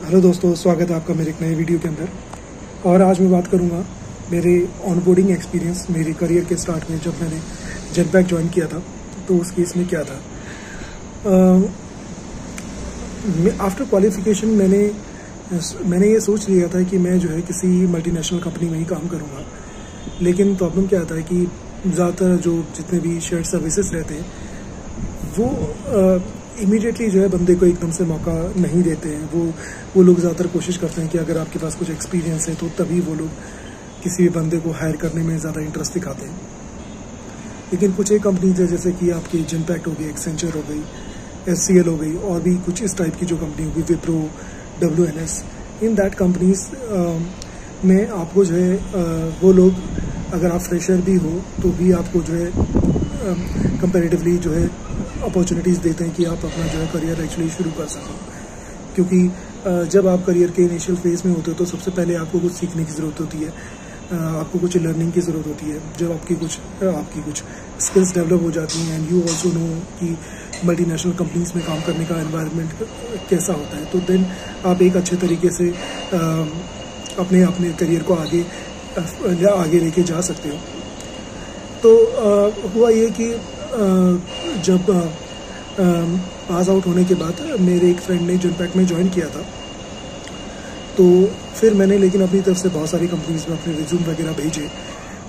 Hello दोस्तों, स्वागत है आपका मेरे एक नए वीडियो के अंदर। और आज मैं बात करूँगा मेरे ऑनबोर्डिंग एक्सपीरियंस मेरे करियर के स्टार्ट में जब मैंने जेनपैक ज्वाइन किया था तो उस केस में क्या था? आफ्टर क्वालिफिकेशन मैंने मैंने ये सोच लिया था कि मैं जो है किसी मल्टीनेशनल कंपनी में ही काम करूँगा। लेकिन प्रॉब्लम क्या आता है कि ज़्यादातर जो जितने भी शेयर सर्विसेज़ रहते हैं, वो इमीडिएटली जो है बंदे को एकदम से मौका नहीं देते हैं। वो वो लोग ज़्यादातर कोशिश करते हैं कि अगर आपके पास कुछ एक्सपीरियंस है तो तभी वो लोग किसी भी बंदे को हायर करने में ज़्यादा इंटरेस्ट दिखाते हैं। लेकिन कुछ एक कंपनीज़ है, जैसे कि आपकी जिनपैक्ट हो गई एक्सेंचर हो गई एससीएल हो गई, और भी कुछ इस टाइप की जो कंपनी होगी Wipro W N S in that companies में आपको जो है वो लोग अगर आप फ्रेशर भी हो तो भी आपको जो है कंपेरेटिवली जो है अपॉर्चुनिटीज़ देते हैं कि आप अपना जो है करियर एक्चुअली शुरू कर सकें। क्योंकि जब आप करियर के इनिशियल फ़ेज़ में होते हो तो सबसे पहले आपको कुछ सीखने की ज़रूरत होती है। आपको कुछ लर्निंग की ज़रूरत होती है। जब आपकी कुछ आपकी कुछ स्किल्स डेवलप हो जाती हैं एंड यू ऑल्सो नो कि मल्टीनेशनल कंपनीज़ में काम करने का एनवायरनमेंट कैसा होता है तो देन आप एक अच्छे तरीके से अपने अपने करियर को आगे आगे लेके जा सकते हो। तो हुआ ये कि जब पास आउट होने के बाद मेरे एक फ्रेंड ने जनपैक में ज्वाइन किया था। तो फिर मैंने लेकिन अपनी तरफ़ से बहुत सारी कंपनीज़ में अपने रिज्यूम वगैरह भेजे।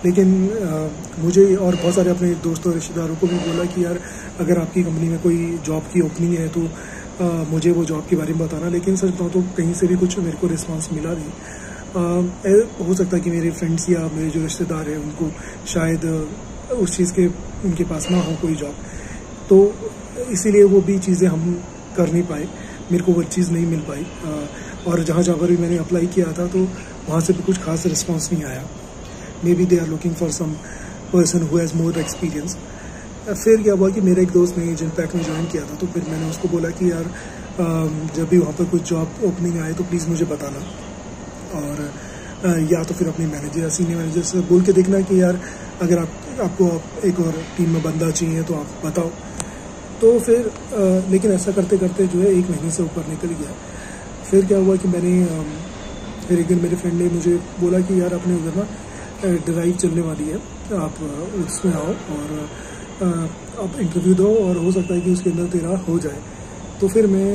लेकिन आ, मुझे और बहुत सारे अपने दोस्तों रिश्तेदारों को भी बोला कि यार अगर आपकी कंपनी में कोई जॉब की ओपनिंग है तो आ, मुझे वो जॉब के बारे में बताना। लेकिन सच बताऊँ तो कहीं से भी कुछ मेरे को रिस्पॉन्स मिला नहीं। हो सकता कि मेरे फ्रेंड्स या मेरे जो रिश्तेदार हैं उनको शायद उस चीज़ के उनके पास ना हो कोई जॉब तो इसीलिए वो भी चीज़ें हम कर नहीं पाए। मेरे को वो चीज़ नहीं मिल पाई। और जहाँ जहाँ पर भी मैंने अप्लाई किया था तो वहाँ से भी कुछ खास रिस्पांस नहीं आया। Maybe they are looking for some person who has more experience फिर क्या हुआ कि मेरे एक दोस्त ने जिन पैक में ज्वाइन किया था तो फिर मैंने उसको बोला कि यार जब भी वहाँ पर कुछ जॉब ओपनिंग आए तो प्लीज़ मुझे बताना। और या तो फिर अपने मैनेजर या सीनियर मैनेजर से बोल के देखना कि यार, अगर आप आपको आप एक और टीम में बंदा चाहिए तो आप बताओ। तो फिर आ, लेकिन ऐसा करते करते जो है एक महीने से ऊपर निकल गया। फिर क्या हुआ कि मैंने फिर एक दिन मेरे फ्रेंड ने मुझे बोला कि यार अपने उधर ना ड्राइव चलने वाली है। आप उसमें आओ और आप इंटरव्यू दो और हो सकता है कि उसके अंदर तेरा हो जाए। तो फिर मैं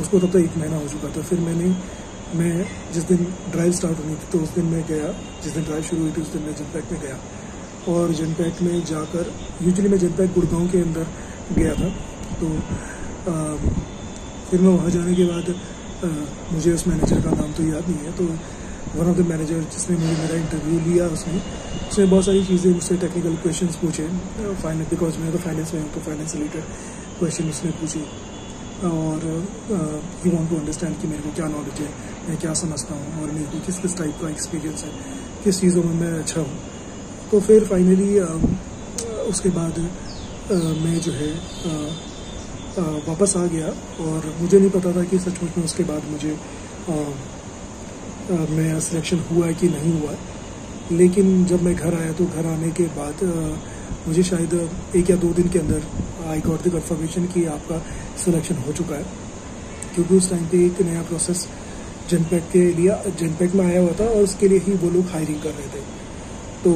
उसको तब तक एक महीना हो चुका था। फिर मैंने मैं जिस दिन ड्राइव स्टार्ट होनी थी तो उस दिन मैं गया। जिस दिन ड्राइव शुरू हुई थी उस दिन मैं जनपैक में गया। और जनपैक में जाकर यूजली मैं जनपैक गुड़गांव के अंदर गया था। तो आ, फिर मैं वहाँ जाने के बाद आ, मुझे उस मैनेजर का नाम तो याद नहीं है। तो वन ऑफ़ द मैनेजर जिसने मुझे मेरा इंटरव्यू लिया उसने उसने बहुत सारी चीज़ें मुझसे टेक्निकल क्वेश्चन पूछे। फाइनेंस बिकॉज़ मैं तो फाइनेंस में हूँ तो फाइनेंस रिलेटेड क्वेश्चन उसने पूछे। और ही वॉन्ट टू अंडरस्टैंड कि मेरे को क्या नॉलेज है मैं क्या समझता हूँ और मेरे को किस किस टाइप का एक्सपीरियंस है किस चीज़ों में मैं अच्छा हूँ। तो फिर फाइनली उसके बाद मैं जो है वापस आ गया और मुझे नहीं पता था कि सचमुच में उसके बाद मुझे मेरा सिलेक्शन हुआ है कि नहीं हुआ है। लेकिन जब मैं घर आया तो घर आने के बाद मुझे शायद एक या दो दिन के अंदर आई गॉट द कन्फर्मेशन कि आपका सिलेक्शन हो चुका है। क्योंकि उस टाइम पे एक नया प्रोसेस जनपैक के लिए जनपैक में आया हुआ था और उसके लिए ही वो लोग हायरिंग कर रहे थे। तो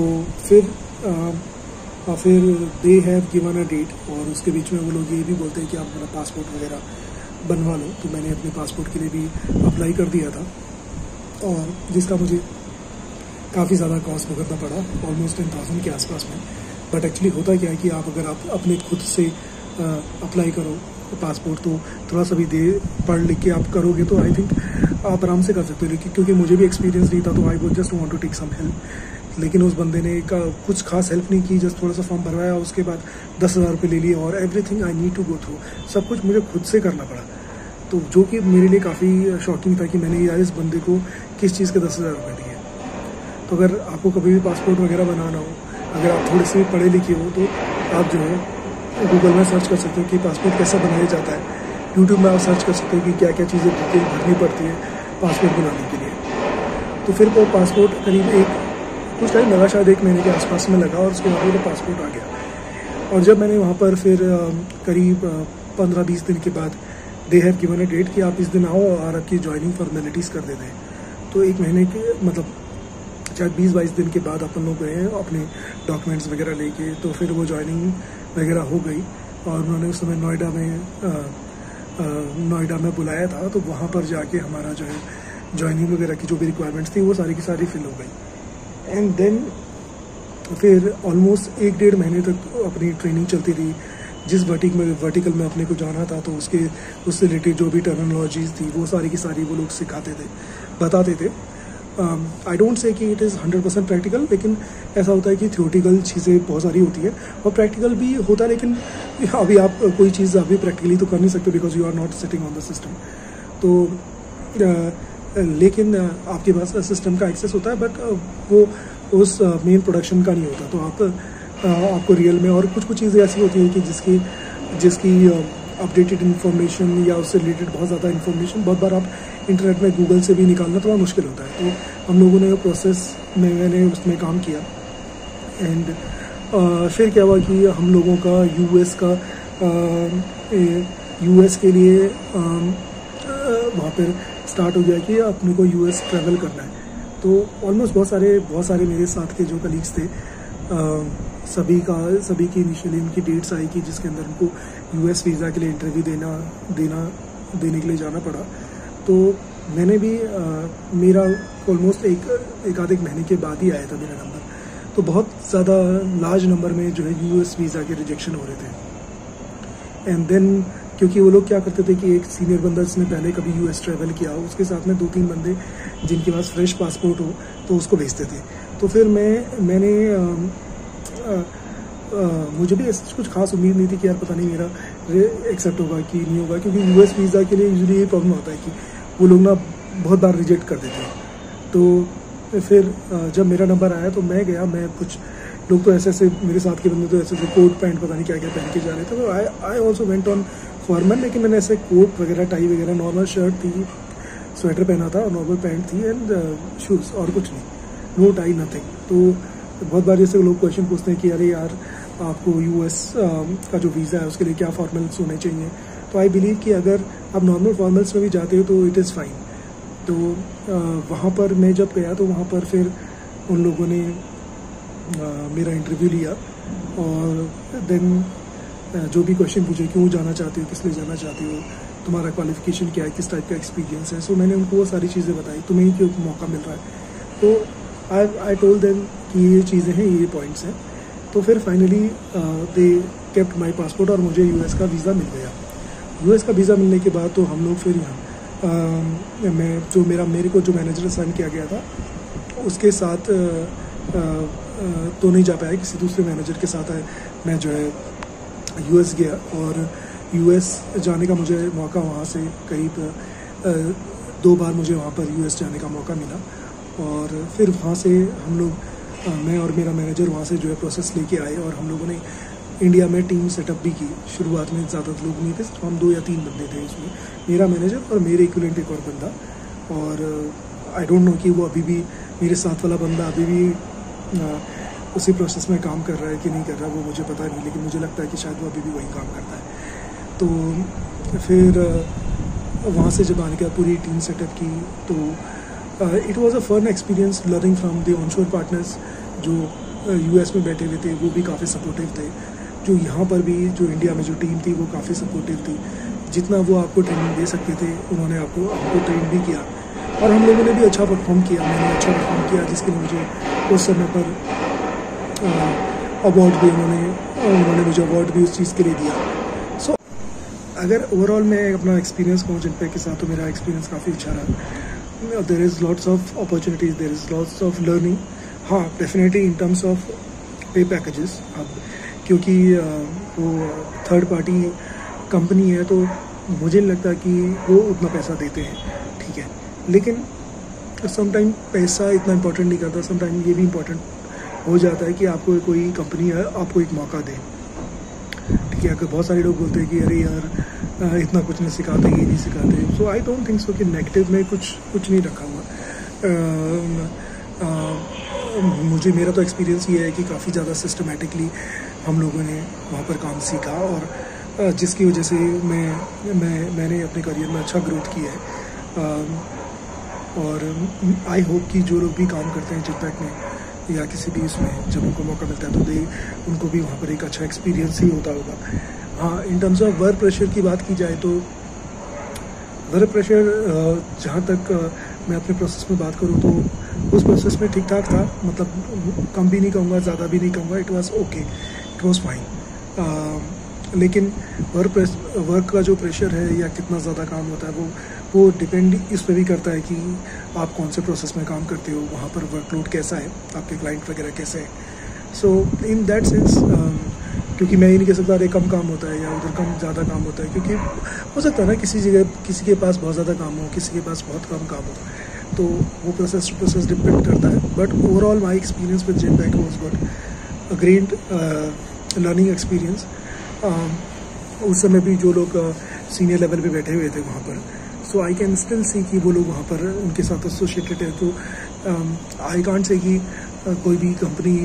फिर आ, फिर they have given a date और उसके बीच में वो लोग ये भी बोलते हैं कि आप मेरा पासपोर्ट वगैरह बनवा लो। तो मैंने अपने पासपोर्ट के लिए भी अप्लाई कर दिया था और जिसका मुझे काफ़ी ज़्यादा कॉस्ट भुगतना पड़ा ऑलमोस्ट टेन थाउज़ेंड के आसपास में। बट एक्चुअली होता क्या है कि आप अगर आप अपने खुद से अप्लाई करो पासपोर्ट तो थोड़ा सा भी दे पढ़ लिख के आप करोगे तो आई थिंक आप आराम से कर सकते हो। क्योंकि मुझे भी एक्सपीरियंस नहीं था तो आई वो just want to take some help लेकिन उस बंदे ने का कुछ खास हेल्प नहीं की जस्ट थोड़ा सा फॉर्म भरवाया, उसके बाद दस हज़ार रुपये ले लिए और everything I need to go through सब कुछ मुझे खुद से करना पड़ा। तो जो कि मेरे लिए काफ़ी शॉकिंग था कि मैंने यार इस बंदे को किस चीज़ के दस हज़ार रुपये दिए। तो अगर आपको कभी भी पासपोर्ट वगैरह बनाना हो, अगर आप थोड़े से पढ़े लिखे हो तो आप जो है गूगल में सर्च कर सकते हो कि पासपोर्ट कैसा बनाया जाता है। यूट्यूब में आप सर्च कर सकते हो कि क्या क्या चीज़ें भरनी पड़ती है पासपोर्ट बनाने के लिए। तो फिर वो पासपोर्ट करीब एक कुछ टाइम लगा शायद एक महीने के आसपास में लगा और उसके बाद वो पासपोर्ट आ गया। और जब मैंने वहाँ पर फिर करीब पंद्रह बीस दिन के बाद they have given a date कि आप इस दिन आओ और आपकी ज्वाइनिंग फॉर्मेलिटीज़ कर देते हैं। तो एक महीने के मतलब शायद बीस बाईस दिन के बाद अपन लोग गए अपने डॉक्यूमेंट्स वगैरह लेके तो फिर वो ज्वाइनिंग वगैरह हो गई और उन्होंने उस समय नोएडा में नोएडा में बुलाया था तो वहाँ पर जाके हमारा जो है ज्वाइनिंग वगैरह की जो भी रिक्वायरमेंट्स थी, वो सारी की सारी फिल हो गई। एंड देन फिर ऑलमोस्ट एक डेढ़ महीने तक अपनी ट्रेनिंग चलती रही। जिस वर्टिक में वर्टिकल में अपने को जाना था तो उसके उससे रिलेटेड जो भी टर्मिनोलॉजीज थी वो सारी की सारी वो लोग सिखाते थे बताते थे। आई डोंट से कि it is hundred percent practical लेकिन ऐसा होता है कि थियोटिकल चीज़ें बहुत सारी होती है। और प्रैक्टिकल भी होता है लेकिन अभी आप कोई चीज़ अभी प्रैक्टिकली तो कर नहीं सकते because you are not sitting on the system तो uh, लेकिन आपके पास सिस्टम का एक्सेस होता है बट वो, उस मेन प्रोडक्शन का नहीं होता। तो आप आपको रियल में और कुछ कुछ चीज़ें ऐसी होती हैं कि जिसकी जिसकी अपडेटेड इन्फॉर्मेशन या उससे रिलेटेड बहुत ज़्यादा इन्फॉर्मेशन बहुत बार आप इंटरनेट में गूगल से भी निकालना थोड़ा मुश्किल होता है। तो हम लोगों ने प्रोसेस में, मैंने उसमें काम किया। एंड फिर क्या हुआ कि हम लोगों का यूएस का यूएस के लिए वहाँ पर स्टार्ट हो गया कि अपने को यूएस ट्रैवल करना है। तो ऑलमोस्ट बहुत सारे बहुत सारे मेरे साथ के जो कलीग्स थे आ, सभी का सभी की इनिशियली उनकी डेट्स आई कि जिसके अंदर उनको यूएस वीज़ा के लिए इंटरव्यू देना देना देने के लिए जाना पड़ा। तो मैंने भी आ, मेरा ऑलमोस्ट एक एक आध एक महीने के बाद ही आया था मेरा नंबर तो बहुत ज़्यादा लार्ज नंबर में जो है यूएस वीज़ा के रिजेक्शन हो रहे थे। एंड देन क्योंकि वो लोग क्या करते थे कि एक सीनियर बंदा जिसने पहले कभी यूएस ट्रैवल किया हो उसके साथ में दो तीन बंदे जिनके पास फ्रेश पासपोर्ट हो तो उसको भेजते थे। तो फिर मैं मैंने आ, आ, आ, मुझे भी ऐसा कुछ खास उम्मीद नहीं थी कि यार पता नहीं मेरा एक्सेप्ट होगा कि नहीं होगा क्योंकि यूएस वीज़ा के लिए यूजली ये प्रॉब्लम होता है कि वो लोग ना बहुत बार रिजेक्ट कर देते हैं। तो फिर जब मेरा नंबर आया तो मैं गया मैं कुछ लोग तो ऐसे ऐसे मेरे साथ के बंदे तो ऐसे ऐसे कोट पैंट पता नहीं क्या क्या पहन के जा रहे थे तो I I also went on formal लेकिन मैंने ऐसे कोट वगैरह टाई वगैरह नॉर्मल शर्ट थी स्वेटर पहना था नॉर्मल पैंट थी एंड शूज़ और कुछ नहीं। नो टाई नथिंग तो बहुत बार जैसे लोग क्वेश्चन पूछते हैं कि, अरे यार, आपको यूएस का जो वीज़ा है, उसके लिए क्या फॉर्मल्स होने चाहिए? तो आई बिलीव कि अगर आप नॉर्मल फॉर्मल्स में भी जाते हो तो इट इज़ फाइन तो वहाँ पर मैं जब गया तो वहाँ पर फिर उन लोगों ने मेरा इंटरव्यू लिया, और देन जो भी क्वेश्चन पूछे क्यों जाना चाहते हो किस लिए जाना चाहते हो तुम्हारा क्वालिफिकेशन क्या है किस टाइप का एक्सपीरियंस है सो मैंने उनको वो सारी चीज़ें बताई तुम्हें ही क्यों मौका मिल रहा है? तो आई आई टोल्ड देम कि ये चीज़ें हैं ये पॉइंट्स हैं। तो फिर finally they kept my passport और मुझे यूएस का वीज़ा मिल गया। यूएस का वीज़ा मिलने के बाद तो हम लोग फिर यहाँ मैं जो मेरा मेरे को जो मैनेजर साइन किया गया था उसके साथ आ, आ, तो नहीं जा पाया किसी दूसरे मैनेजर के साथ आए मैं जो है यूएस गया और यूएस जाने का मुझे मौका वहाँ से करीब दो बार मुझे वहाँ पर यूएस जाने का मौका मिला। और फिर वहाँ से हम लोग मैं और मेरा मैनेजर वहाँ से जो है प्रोसेस लेके आए और हम लोगों ने इंडिया में टीम सेटअप भी की। शुरुआत में ज़्यादा लोग नहीं थे, हम दो या तीन बंदे थे इसमें मेरा मैनेजर और मेरे इक्वलेंट एक और बंदा। और आई डोंट नो कि वो अभी भी मेरे साथ वाला बंदा अभी भी उसी प्रोसेस में काम कर रहा है कि नहीं कर रहा वो मुझे पता नहीं लेकिन मुझे लगता है कि शायद वो अभी भी वही काम करता है। तो फिर वहाँ से जब आने के पूरी टीम सेटअप की तो it was a fun experience learning from the onshore partners जो यूएस uh, में बैठे हुए थे वो भी काफ़ी सपोर्टिव थे। जो यहाँ पर भी जो इंडिया में जो टीम थी वो काफ़ी सपोर्टिव थी। जितना वो आपको ट्रेनिंग दे सकते थे उन्होंने आपको आपको ट्रेन भी किया। और हम लोगों ने भी अच्छा परफॉर्म किया मैंने अच्छा परफॉर्म किया जिसके लिए मुझे उस समय पर अवार्ड भी उन्होंने उन्होंने मुझे अवार्ड भी उस चीज़ के लिए दिया। सो so, अगर ओवरऑल मैं अपना एक्सपीरियंस कहूँ जिन के साथ तो मेरा एक्सपीरियंस काफ़ी अच्छा रहा। There is lots of opportunities there is lots of learning हाँ definitely in terms of pay packages अब क्योंकि वो थर्ड पार्टी कंपनी है तो मुझे नहीं लगता कि वो उतना पैसा देते हैं ठीक है। लेकिन समटाइम पैसा इतना इम्पोर्टेंट नहीं करता समटाइम ये भी इम्पोर्टेंट हो जाता है कि आपको कोई कंपनी आपको एक मौका दे। ठीक है, अगर बहुत सारे लोग बोलते हैं कि अरे यार इतना कुछ नहीं सिखाते, ये नहीं सिखाते सो आई डोंट थिंक सो कि नेगेटिव में कुछ कुछ नहीं रखा हुआ। मुझे, मेरा तो एक्सपीरियंस ये है कि काफ़ी ज़्यादा सिस्टमेटिकली हम लोगों ने वहाँ पर काम सीखा और जिसकी वजह से मैं मैं, मैंने अपने करियर में अच्छा ग्रोथ किया है। और आई होप कि जो लोग भी काम करते हैं जिटपैक में या किसी भी इसमें, जब उनको मौका मिलता है तो दे, उनको भी वहाँ पर एक अच्छा एक्सपीरियंस ही होता होगा। हाँ in terms of work pressure की बात की जाए तो वर्क प्रेशर जहाँ तक मैं अपने प्रोसेस में बात करूँ तो उस प्रोसेस में ठीक ठाक था मतलब कम भी नहीं कहूँगा, ज़्यादा भी नहीं कहूँगा it was okay it was fine लेकिन वर्क वर्क का जो प्रेशर है या कितना ज़्यादा काम होता है, वो वो डिपेंड इस पर भी करता है कि आप कौन से प्रोसेस में काम करते हो, वहाँ पर वर्कलोड कैसा है, आपके क्लाइंट वगैरह कैसे हैं। सो इन दैट सेंस क्योंकि मैं ये नहीं कह सकता अरे कम काम होता है या उधर कम ज़्यादा काम होता है, क्योंकि हो सकता है ना किसी जगह, किसी के पास बहुत ज़्यादा काम हो, किसी के पास बहुत कम काम हो तो वो प्रोसेस टू प्रोसेस डिपेंड करता है। But overall my experience with Genpact was good a great learning experience उस समय भी जो लोग सीनियर लेवल पे बैठे हुए थे वहाँ पर। सो आई कैन स्टिल सी कि वो लोग वहाँ पर उनके साथ एसोसिएटेड है। तो आई कांट से कि कोई भी कंपनी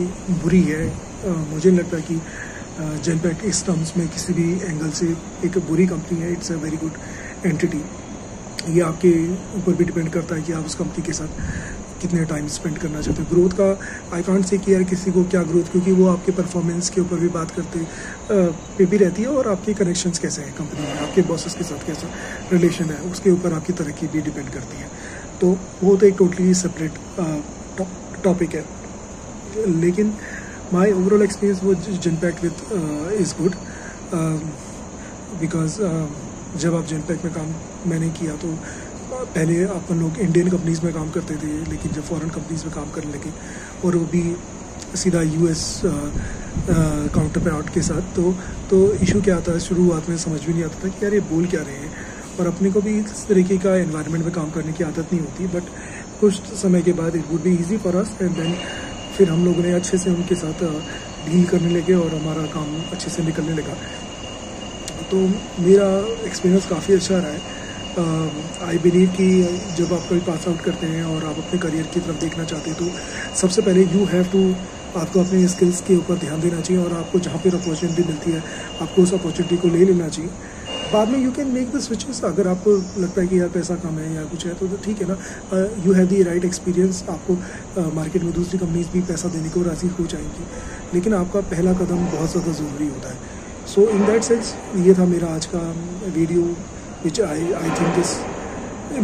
बुरी है। uh, मुझे नहीं लगता कि जेनपैक इस टर्म्स में किसी भी एंगल से एक बुरी कंपनी है। It's a very good entity ये आपके ऊपर भी डिपेंड करता है कि आप उस कंपनी के साथ कितने टाइम स्पेंड करना चाहते हो। ग्रोथ का आई कॉन्ट से कि किसी को क्या ग्रोथ क्योंकि वो आपके परफॉर्मेंस के ऊपर भी बात करते पे भी रहती है और आपके कनेक्शंस कैसे हैं कंपनी में, आपके बॉसेस के साथ कैसा रिलेशन है, उसके ऊपर आपकी तरक्की भी डिपेंड करती है। तो वो तो एक टोटली सेपरेट टॉपिक है। लेकिन माई ओवरऑल एक्सपीरियंस वो Genpact with is good because जब आप जेनपैक में काम मैंने किया तो पहले अपन लोग इंडियन कंपनीज़ में काम करते थे, लेकिन जब फॉरेन कंपनीज़ में काम करने लगे, और वो भी सीधा यूएस काउंटर पे आउट के साथ तो तो इशू क्या आता शुरुआत में समझ भी नहीं आता था कि यार ये बोल क्या रहे हैं। और अपने को भी इस तरीके का इन्वायरमेंट में काम करने की आदत नहीं होती बट कुछ समय के बाद it would be easy for us and then फिर हम लोगों ने अच्छे से उनके साथ डील करने लगे और हमारा काम अच्छे से निकलने लगा। तो मेरा एक्सपीरियंस काफ़ी अच्छा रहा है। आई बिलीव कि जब आप कभी पास आउट करते हैं और आप अपने करियर की तरफ़ देखना चाहते हैं तो सबसे पहले यू हैव टू आपको अपने स्किल्स के ऊपर ध्यान देना चाहिए और आपको जहाँ पर अपॉर्चुनिटी मिलती है आपको उस अपॉर्चुनिटी को ले लेना चाहिए। बाद में you can make the switches अगर आपको लगता है कि यार पैसा कम है या कुछ है तो ठीक है ना। You have the right experience आपको मार्केट uh, में दूसरी कंपनीज़ भी पैसा देने को राज़ी हो जाएँगी। लेकिन आपका पहला कदम बहुत ज़्यादा ज़रूरी होता है। सो इन दैट सेंस ये था मेरा आज का video which I I think this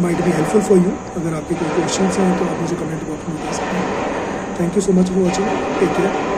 might be helpful for you अगर आपके कोई क्वेश्चन हैं तो आप मुझे कमेंट बॉक्स में बता सकते हैं। Thank you so much for watching take care